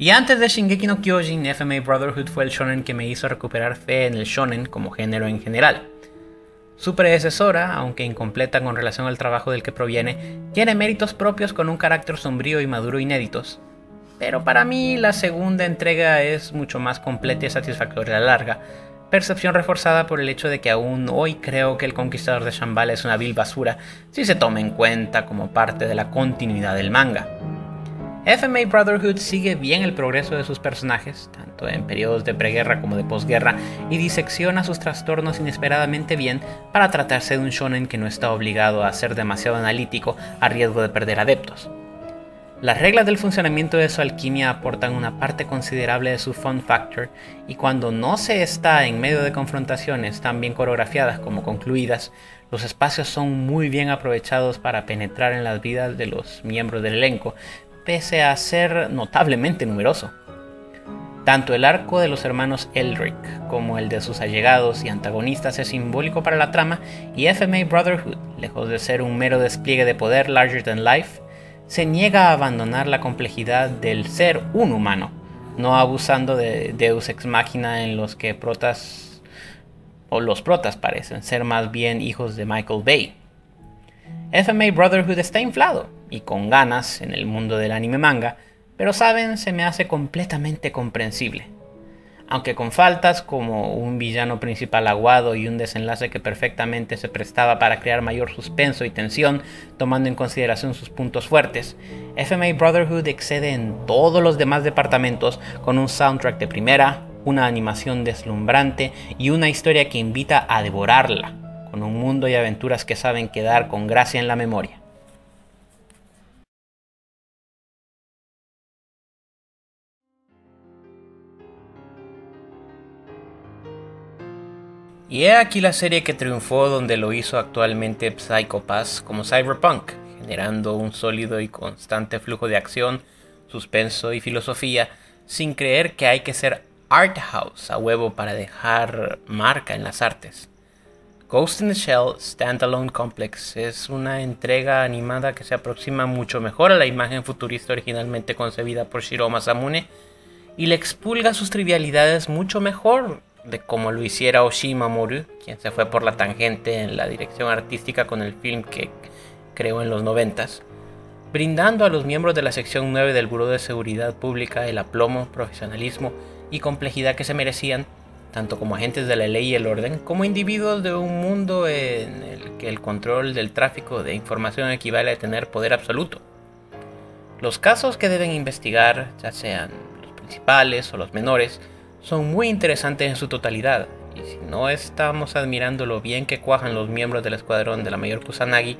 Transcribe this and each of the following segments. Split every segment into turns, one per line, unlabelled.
Y antes de Shingeki no Kyojin, FMA Brotherhood fue el shonen que me hizo recuperar fe en el shonen como género en general. Su predecesora, aunque incompleta con relación al trabajo del que proviene, tiene méritos propios con un carácter sombrío y maduro inéditos. Pero para mí la segunda entrega es mucho más completa y satisfactoria a la larga, percepción reforzada por el hecho de que aún hoy creo que el conquistador de Shambhala es una vil basura si se toma en cuenta como parte de la continuidad del manga. FMA Brotherhood sigue bien el progreso de sus personajes, tanto en periodos de preguerra como de posguerra, y disecciona sus trastornos inesperadamente bien para tratarse de un shonen que no está obligado a ser demasiado analítico a riesgo de perder adeptos. Las reglas del funcionamiento de su alquimia aportan una parte considerable de su fun factor y cuando no se está en medio de confrontaciones tan bien coreografiadas como concluidas, los espacios son muy bien aprovechados para penetrar en las vidas de los miembros del elenco, pese a ser notablemente numeroso. Tanto el arco de los hermanos Elric como el de sus allegados y antagonistas es simbólico para la trama y FMA Brotherhood, lejos de ser un mero despliegue de poder larger than life, se niega a abandonar la complejidad del ser un humano, no abusando de Deus ex machina en los que protas o los protas parecen ser más bien hijos de Michael Bay. FMA Brotherhood está inflado y con ganas en el mundo del anime manga, pero saben, se me hace completamente comprensible. Aunque con faltas como un villano principal aguado y un desenlace que perfectamente se prestaba para crear mayor suspenso y tensión, tomando en consideración sus puntos fuertes, FMA Brotherhood excede en todos los demás departamentos con un soundtrack de primera, una animación deslumbrante y una historia que invita a devorarla, con un mundo y aventuras que saben quedar con gracia en la memoria. Y he aquí la serie que triunfó donde lo hizo actualmente Psycho Pass como Cyberpunk, generando un sólido y constante flujo de acción, suspenso y filosofía, sin creer que hay que ser art house a huevo para dejar marca en las artes. Ghost in the Shell Standalone Complex es una entrega animada que se aproxima mucho mejor a la imagen futurista originalmente concebida por Shiro Masamune y le expulga sus trivialidades mucho mejor de cómo lo hiciera Oshima Moru, quien se fue por la tangente en la dirección artística con el film que creó en los noventas, brindando a los miembros de la sección 9 del Buró de Seguridad Pública el aplomo, profesionalismo y complejidad que se merecían, tanto como agentes de la ley y el orden, como individuos de un mundo en el que el control del tráfico de información equivale a tener poder absoluto. Los casos que deben investigar, ya sean los principales o los menores, son muy interesantes en su totalidad, y si no estamos admirando lo bien que cuajan los miembros del escuadrón de la mayor Kusanagi,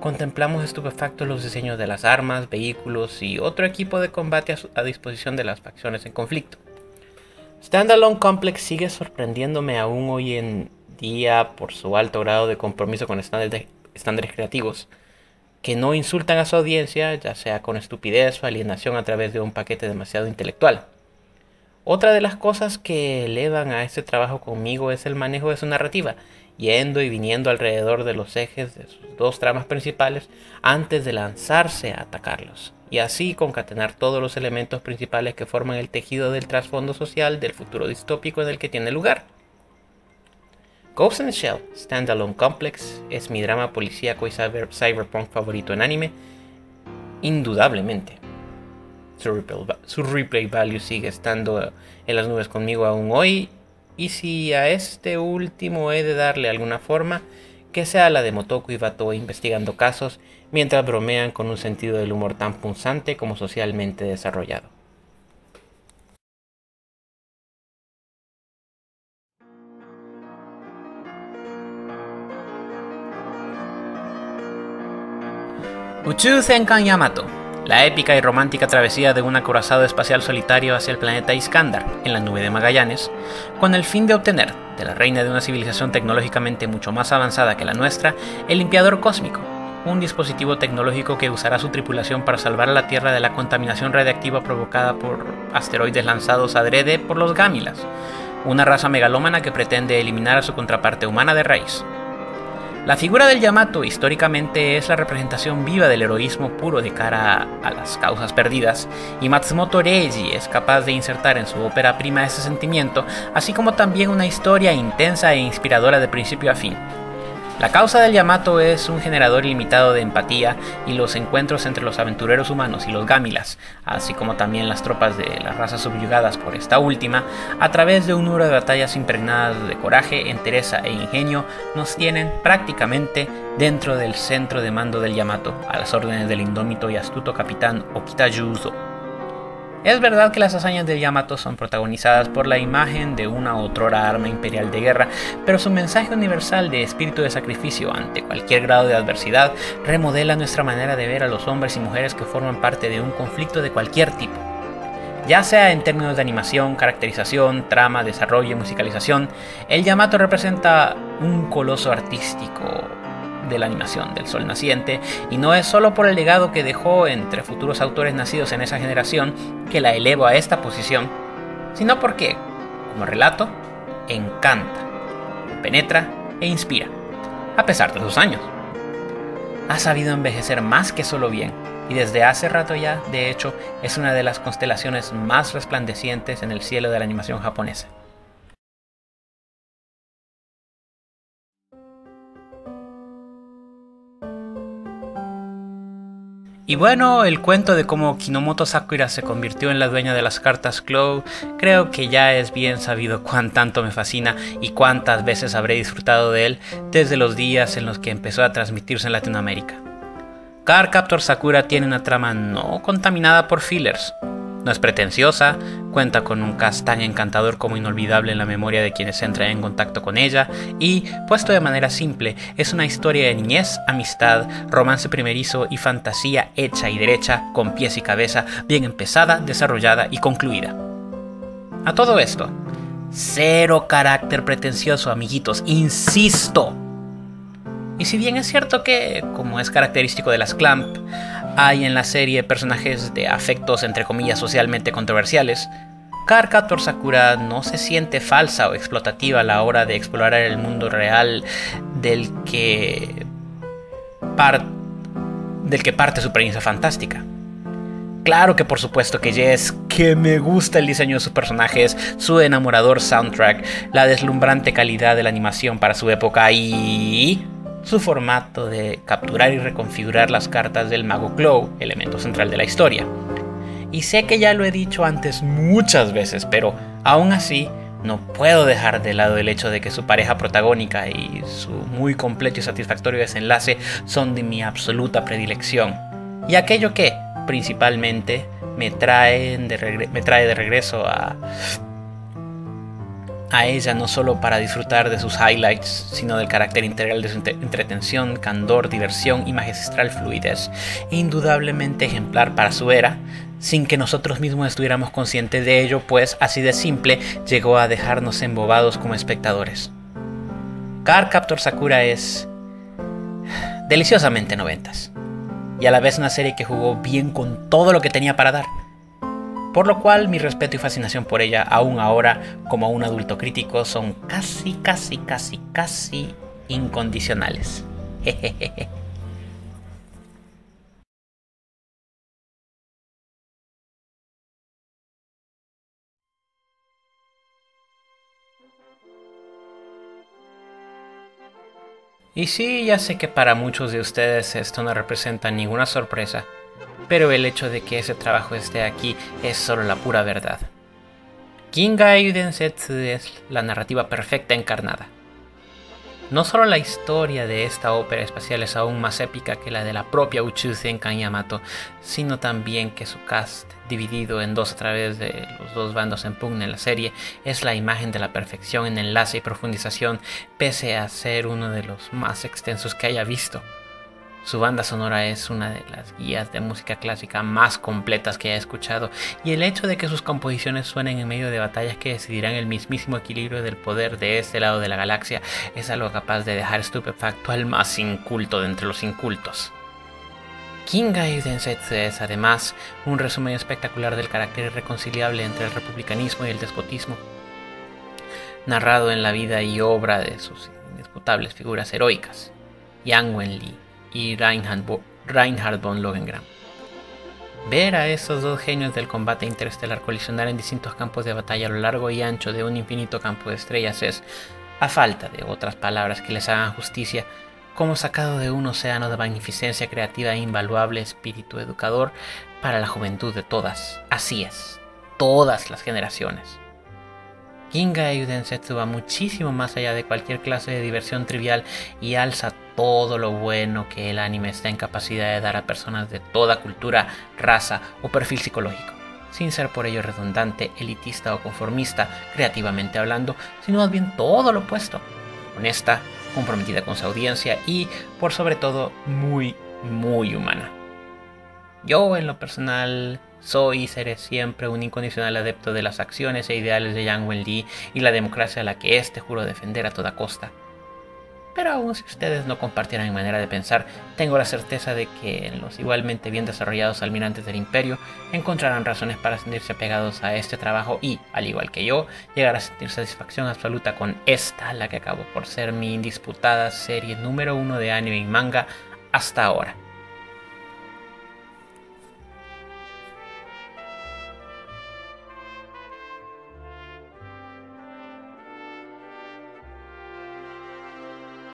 contemplamos estupefactos los diseños de las armas, vehículos y otro equipo de combate a, disposición de las facciones en conflicto. Standalone Complex sigue sorprendiéndome aún hoy en día por su alto grado de compromiso con estándares, creativos, que no insultan a su audiencia, ya sea con estupidez o alienación a través de un paquete demasiado intelectual. Otra de las cosas que elevan a este trabajo conmigo es el manejo de su narrativa, yendo y viniendo alrededor de los ejes de sus dos tramas principales antes de lanzarse a atacarlos, y así concatenar todos los elementos principales que forman el tejido del trasfondo social del futuro distópico en el que tiene lugar. Ghost in the Shell Standalone Complex es mi drama policíaco y cyberpunk favorito en anime, indudablemente su replay, value sigue estando en las nubes conmigo aún hoy. Y si a este último he de darle alguna forma, que sea la de Motoku y Bato investigando casos mientras bromean con un sentido del humor tan punzante como socialmente desarrollado. Uchu Senkan Yamato la épica y romántica travesía de un acorazado espacial solitario hacia el planeta Iskandar, en la nube de Magallanes, con el fin de obtener, de la reina de una civilización tecnológicamente mucho más avanzada que la nuestra, el limpiador cósmico, un dispositivo tecnológico que usará su tripulación para salvar a la Tierra de la contaminación radiactiva provocada por asteroides lanzados adrede por los Gámilas, una raza megalómana que pretende eliminar a su contraparte humana de raíz. La figura del Yamato históricamente es la representación viva del heroísmo puro de cara a las causas perdidas, y Matsumoto Reiji es capaz de insertar en su ópera prima ese sentimiento, así como también una historia intensa e inspiradora de principio a fin. La causa del Yamato es un generador ilimitado de empatía y los encuentros entre los aventureros humanos y los Gamilas, así como también las tropas de las razas subyugadas por esta última, a través de un número de batallas impregnadas de coraje, entereza e ingenio, nos tienen prácticamente dentro del centro de mando del Yamato, a las órdenes del indómito y astuto capitán Okita Yuzo. Es verdad que las hazañas de Yamato son protagonizadas por la imagen de una otrora arma imperial de guerra, pero su mensaje universal de espíritu de sacrificio ante cualquier grado de adversidad remodela nuestra manera de ver a los hombres y mujeres que forman parte de un conflicto de cualquier tipo. Ya sea en términos de animación, caracterización, trama, desarrollo y musicalización, el Yamato representa un coloso artístico, de la animación del Sol Naciente, y no es solo por el legado que dejó entre futuros autores nacidos en esa generación que la elevo a esta posición, sino porque, como relato, encanta, penetra e inspira, a pesar de sus años. Ha sabido envejecer más que solo bien, y desde hace rato ya, de hecho, es una de las constelaciones más resplandecientes en el cielo de la animación japonesa. Y bueno, el cuento de cómo Kinomoto Sakura se convirtió en la dueña de las cartas Clow, creo que ya es bien sabido cuán tanto me fascina y cuántas veces habré disfrutado de él desde los días en los que empezó a transmitirse en Latinoamérica. Card Captor Sakura tiene una trama no contaminada por fillers, no es pretenciosa, cuenta con un cast tan encantador como inolvidable en la memoria de quienes entran en contacto con ella y, puesto de manera simple, es una historia de niñez, amistad, romance primerizo y fantasía hecha y derecha, con pies y cabeza, bien empezada, desarrollada y concluida. A todo esto, cero carácter pretencioso, amiguitos, insisto. Y si bien es cierto que, como es característico de las Clamp, hay en la serie personajes de afectos entre comillas socialmente controversiales, Captor Sakura no se siente falsa o explotativa a la hora de explorar el mundo real del que, del que parte su premisa fantástica. Claro que por supuesto que Jess, que me gusta el diseño de sus personajes, su enamorador soundtrack, la deslumbrante calidad de la animación para su época y su formato de capturar y reconfigurar las cartas del mago Clow, elemento central de la historia. Y sé que ya lo he dicho antes muchas veces, pero aún así no puedo dejar de lado el hecho de que su pareja protagónica y su muy completo y satisfactorio desenlace son de mi absoluta predilección. Y aquello que, principalmente, me, me trae de regreso a a ella no solo para disfrutar de sus highlights, sino del carácter integral de su entretención, candor, diversión y magistral fluidez, indudablemente ejemplar para su era, sin que nosotros mismos estuviéramos conscientes de ello, pues así de simple llegó a dejarnos embobados como espectadores. Car Captor Sakura es deliciosamente noventas, y a la vez una serie que jugó bien con todo lo que tenía para dar por lo cual mi respeto y fascinación por ella, aún ahora como un adulto crítico, son casi, casi, casi, casi incondicionales. Y sí, ya sé que para muchos de ustedes esto no representa ninguna sorpresa, pero el hecho de que ese trabajo esté aquí es solo la pura verdad. Kingai Densetsu es la narrativa perfecta encarnada. No solo la historia de esta ópera espacial es aún más épica que la de la propia Uchusen Yamato, sino también que su cast, dividido en dos a través de los dos bandos en pugna en la serie, es la imagen de la perfección en enlace y profundización, pese a ser uno de los más extensos que haya visto. Su banda sonora es una de las guías de música clásica más completas que he escuchado y el hecho de que sus composiciones suenen en medio de batallas que decidirán el mismísimo equilibrio del poder de este lado de la galaxia es algo capaz de dejar estupefacto al más inculto de entre los incultos. Kingai Densetsu es además un resumen espectacular del carácter irreconciliable entre el republicanismo y el despotismo, narrado en la vida y obra de sus indisputables figuras heroicas. Yang Wenli y Reinhard von Lohengram. Ver a esos dos genios del combate interestelar colisionar en distintos campos de batalla a lo largo y ancho de un infinito campo de estrellas es, a falta de otras palabras que les hagan justicia, como sacado de un océano de magnificencia creativa e invaluable espíritu educador para la juventud de todas. Así es, todas las generaciones. Kinga Densetsu va muchísimo más allá de cualquier clase de diversión trivial y alza todo lo bueno que el anime está en capacidad de dar a personas de toda cultura, raza o perfil psicológico, sin ser por ello redundante, elitista o conformista, creativamente hablando, sino más bien todo lo opuesto, honesta, comprometida con su audiencia y, por sobre todo, muy, muy humana. Yo, en lo personal, soy y seré siempre un incondicional adepto de las acciones e ideales de Yang Wenli y la democracia a la que éste juro defender a toda costa. Pero aún si ustedes no compartieran mi manera de pensar, tengo la certeza de que los igualmente bien desarrollados almirantes del imperio encontrarán razones para sentirse apegados a este trabajo y, al igual que yo, llegar a sentir satisfacción absoluta con esta, la que acabó por ser mi indisputada serie número uno de anime y manga hasta ahora.